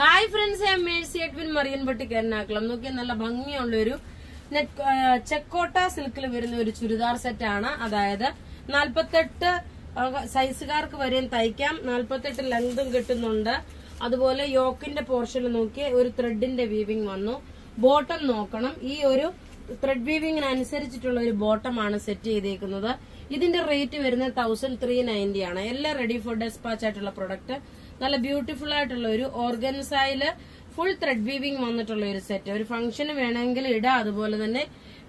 Hi friends ഞാൻ Mercy Edwin മറിയൻപട്ടിക്ക് എറണാകുളം നോക്കിയാൽ നല്ല ഭംഗിയുള്ള ഒരു നെറ്റ് ചെക്കോട്ട സിൽക്കിൽ വരുന്ന ഒരു ചുരിദാർ സെറ്റ് ആണ്. അതായത് നാൽപ്പത്തെട്ട് സൈസുകാർക്ക് വരെയും തയ്ക്കാം. നാൽപ്പത്തെട്ട് ലെങ്തും കിട്ടുന്നുണ്ട്. അതുപോലെ യോക്കിന്റെ പോർഷനിൽ നോക്കി ഒരു ത്രെഡിന്റെ വീവിംഗ് വന്നു. ബോട്ടം നോക്കണം. ഈ ഒരു ത്രെഡ് വീവിങ്ങിന് അനുസരിച്ചിട്ടുള്ള ഒരു ബോട്ടമാണ് സെറ്റ് ചെയ്തേക്കുന്നത്. ഇതിന്റെ റേറ്റ് വരുന്നത് തൗസൻഡ് ത്രീ നയന്റി ആണ്. എല്ലാം റെഡി ഫോർ ഡെസ്പാച്ച് ആയിട്ടുള്ള പ്രൊഡക്റ്റ് നല്ല ബ്യൂട്ടിഫുൾ ആയിട്ടുള്ള ഒരു ഓർഗൻസായിൽ ഫുൾ ത്രെഡ് വീവിംഗ് വന്നിട്ടുള്ള ഒരു സെറ്റ് ഒരു ഫംഗ്ഷന് വേണമെങ്കിൽ ഇടാം. അതുപോലെ തന്നെ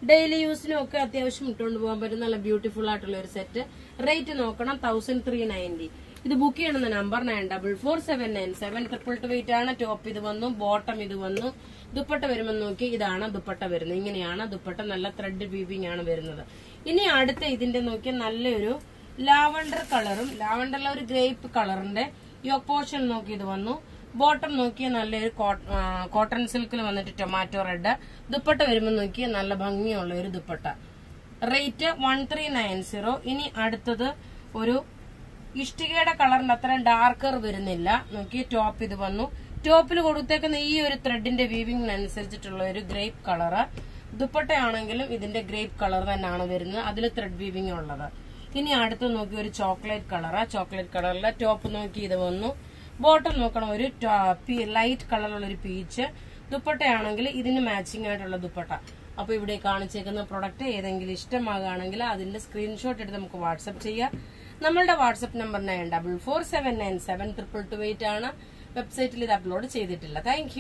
ഡെയിലി യൂസിനും ഒക്കെ അത്യാവശ്യം ഇട്ടുകൊണ്ട് പോകാൻ പറ്റുന്ന നല്ല ബ്യൂട്ടിഫുൾ ആയിട്ടുള്ള ഒരു സെറ്റ് റേറ്റ് നോക്കണം തൗസൻഡ് ത്രീ നയന്റി ഇത് ബുക്ക് ചെയ്യണമെന്ന number nine double four seven nine seven triple two eight ആണ്. ടോപ്പ് ഇത് വന്നു. ബോട്ടം ഇത് വന്നു. ദുപ്പട്ട വരുമെന്ന് നോക്കി ഇതാണ് ദുപ്പട്ട വരുന്നത്. ഇങ്ങനെയാണ് ദുപ്പട്ട. നല്ല ത്രെഡ് വീവിംഗ് ആണ് വരുന്നത്. ഇനി അടുത്ത ഇതിന്റെ നോക്കി നല്ലൊരു ലാവണ്ടർ കളറും ലാവണ്ടറിലെ ഒരു ഗ്രേപ്പ് കളറിന്റെ യോക്ക് പോർഷൻ നോക്കി ഇത് വന്നു. ബോട്ടം നോക്കിയ നല്ലൊരു കോട്ടൺ സിൽക്കിൽ വന്നിട്ട് ടൊമാറ്റോ റെഡ് ദുപ്പട്ട വരുമ്പോൾ നോക്കിയ നല്ല ഭംഗിയുള്ള ഒരു dupatta. Rate one three nine zero ഇനി അടുത്തത് ഒരു ഇഷ്ടികയുടെ കളറിൽ അത്രയും ഡാർക്കർ വരുന്നില്ല. നോക്കി ടോപ്പ് ഇത് വന്നു. ടോപ്പിൽ കൊടുത്തേക്കുന്ന ഈ ഒരു ത്രെഡിന്റെ വീവിങ്ങിനനുസരിച്ചിട്ടുള്ള ഒരു ഗ്രേപ്പ് കളറ് ദുപ്പട്ടയാണെങ്കിലും ഇതിന്റെ ഗ്രേപ്പ് കളർ തന്നെയാണ് വരുന്നത്. അതിൽ ത്രെഡ് വീവിംഗ് ഉള്ളത്. ഇനി അടുത്ത് നോക്കി ഒരു ചോക്ലേറ്റ് കളറാ ചോക്ലേറ്റ് കളറിലെ ടോപ്പ് നോക്കി ഇത് വന്നു. ബോട്ടം നോക്കണം ഒരു ലൈറ്റ് കളറുള്ള ഒരു പീച്ച് ദുപ്പട്ടയാണെങ്കിൽ ഇതിന് മാച്ചിങ് ആയിട്ടുള്ള ദുപ്പട്ട. അപ്പൊ ഇവിടെ കാണിച്ചേക്കുന്ന പ്രൊഡക്റ്റ് ഏതെങ്കിലും ഇഷ്ടമാകുകയാണെങ്കിൽ അതിന്റെ സ്ക്രീൻഷോട്ട് എടുത്ത് നമുക്ക് വാട്സപ്പ് ചെയ്യാം. നമ്മളുടെ WhatsApp number nine double four seven nine seven triple two eight ആണ്. വെബ്സൈറ്റിൽ ഇത് അപ്ലോഡ് ചെയ്തിട്ടില്ല. താങ്ക്